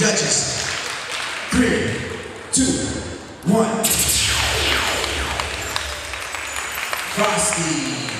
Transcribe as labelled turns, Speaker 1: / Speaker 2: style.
Speaker 1: judges. Three, two, one. Frosty.